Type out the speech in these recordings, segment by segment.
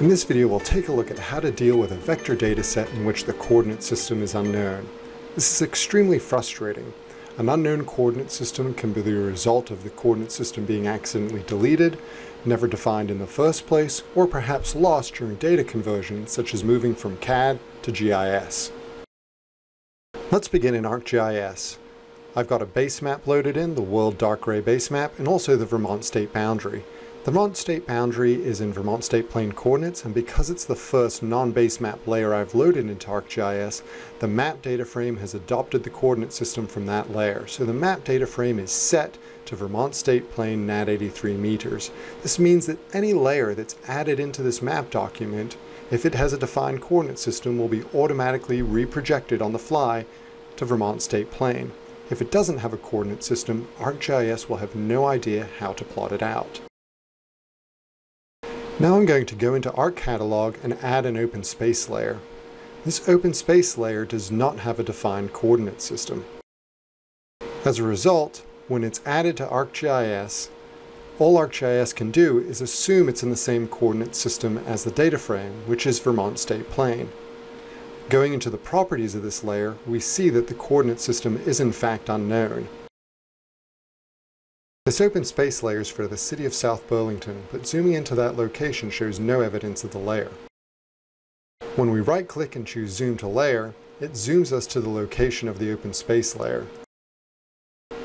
In this video we'll take a look at how to deal with a vector dataset in which the coordinate system is unknown. This is extremely frustrating. An unknown coordinate system can be the result of the coordinate system being accidentally deleted, never defined in the first place, or perhaps lost during data conversion such as moving from CAD to GIS. Let's begin in ArcGIS. I've got a base map loaded in, the World Dark Gray base map, and also the Vermont state boundary. The Vermont state boundary is in Vermont state plane coordinates, and because it's the first non-base map layer I've loaded into ArcGIS, the map data frame has adopted the coordinate system from that layer. So the map data frame is set to Vermont state plane NAD 83 meters. This means that any layer that's added into this map document, if it has a defined coordinate system, will be automatically reprojected on the fly to Vermont state plane. If it doesn't have a coordinate system, ArcGIS will have no idea how to plot it out. Now I'm going to go into ArcCatalog and add an open space layer. This open space layer does not have a defined coordinate system. As a result, when it's added to ArcGIS, all ArcGIS can do is assume it's in the same coordinate system as the data frame, which is Vermont State Plane. Going into the properties of this layer, we see that the coordinate system is in fact unknown. This open space layer is for the city of South Burlington, but zooming into that location shows no evidence of the layer. When we right-click and choose Zoom to Layer, it zooms us to the location of the open space layer.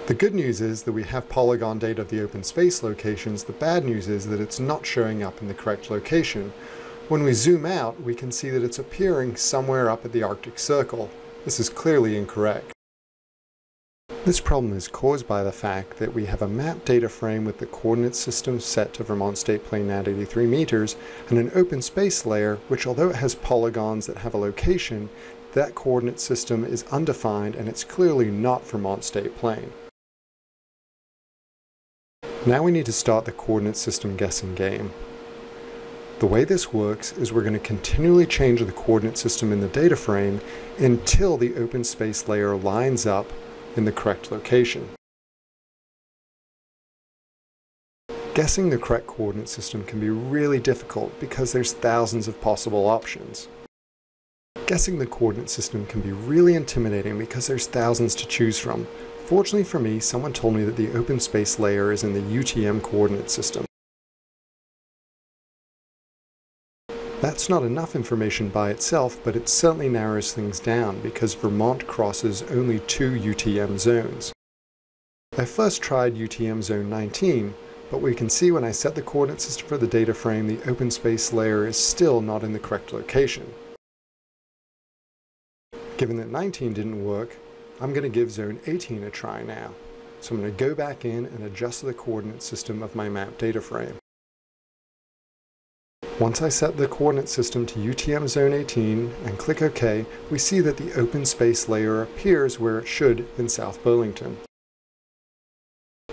The good news is that we have polygon data of the open space locations. The bad news is that it's not showing up in the correct location. When we zoom out, we can see that it's appearing somewhere up at the Arctic Circle. This is clearly incorrect. This problem is caused by the fact that we have a map data frame with the coordinate system set to Vermont State Plane NAD 83 meters and an open space layer which although it has polygons that have a location, that coordinate system is undefined and it's clearly not Vermont State Plane. Now we need to start the coordinate system guessing game. The way this works is we're going to continually change the coordinate system in the data frame until the open space layer lines up in the correct location. Guessing the correct coordinate system can be really difficult because there's thousands of possible options. Guessing the coordinate system can be really intimidating because there's thousands to choose from. Fortunately for me, someone told me that the open space layer is in the UTM coordinate system. That's not enough information by itself, but it certainly narrows things down because Vermont crosses only two UTM zones. I first tried UTM zone 19, but we can see when I set the coordinate system for the data frame, the open space layer is still not in the correct location. Given that 19 didn't work, I'm going to give zone 18 a try now. So I'm going to go back in and adjust the coordinate system of my map data frame. Once I set the coordinate system to UTM zone 18 and click OK, we see that the open space layer appears where it should in South Burlington.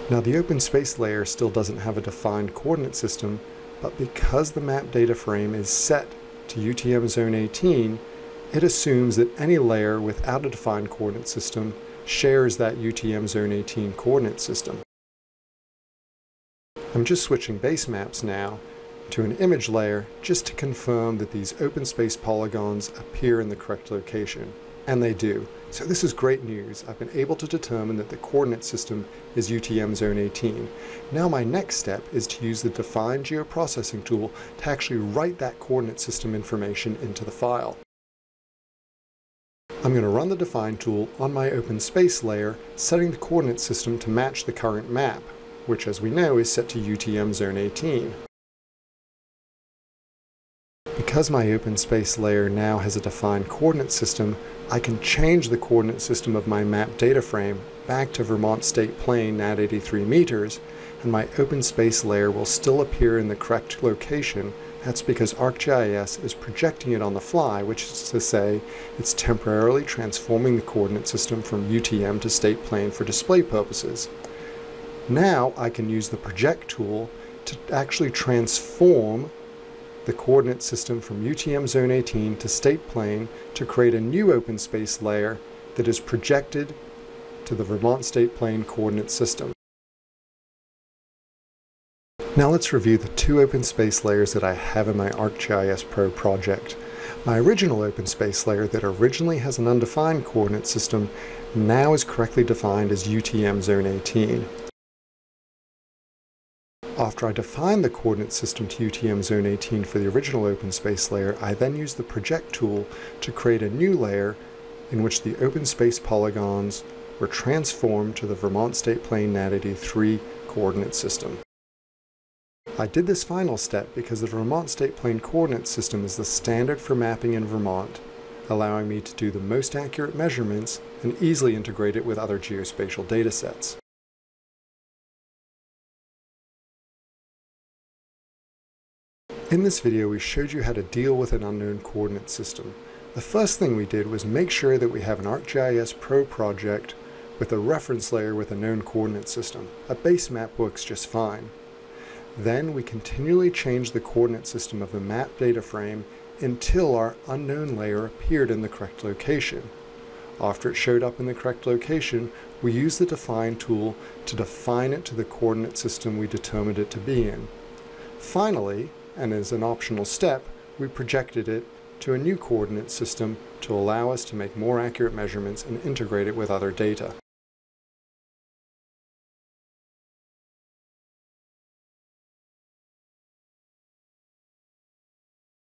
Now the open space layer still doesn't have a defined coordinate system, but because the map data frame is set to UTM zone 18, it assumes that any layer without a defined coordinate system shares that UTM zone 18 coordinate system. I'm just switching base maps now to an image layer just to confirm that these open space polygons appear in the correct location. And they do. So this is great news. I've been able to determine that the coordinate system is UTM zone 18. Now my next step is to use the define geoprocessing tool to actually write that coordinate system information into the file. I'm going to run the define tool on my open space layer, setting the coordinate system to match the current map, which as we know is set to UTM zone 18. Because my open space layer now has a defined coordinate system, I can change the coordinate system of my map data frame back to Vermont State Plane NAD 83 meters, and my open space layer will still appear in the correct location. That's because ArcGIS is projecting it on the fly, which is to say, it's temporarily transforming the coordinate system from UTM to state plane for display purposes. Now I can use the project tool to actually transform the coordinate system from UTM Zone 18 to State Plane to create a new open space layer that is projected to the Vermont State Plane coordinate system. Now let's review the two open space layers that I have in my ArcGIS Pro project. My original open space layer that originally has an undefined coordinate system now is correctly defined as UTM Zone 18. After I define the coordinate system to UTM Zone 18 for the original open space layer, I then use the Project tool to create a new layer in which the open space polygons were transformed to the Vermont State Plane NAD 83 coordinate system. I did this final step because the Vermont State Plane Coordinate System is the standard for mapping in Vermont, allowing me to do the most accurate measurements and easily integrate it with other geospatial datasets. In this video we showed you how to deal with an unknown coordinate system. The first thing we did was make sure that we have an ArcGIS Pro project with a reference layer with a known coordinate system. A base map works just fine. Then we continually changed the coordinate system of the map data frame until our unknown layer appeared in the correct location. After it showed up in the correct location, we used the define tool to define it to the coordinate system we determined it to be in. Finally, and as an optional step, we projected it to a new coordinate system to allow us to make more accurate measurements and integrate it with other data.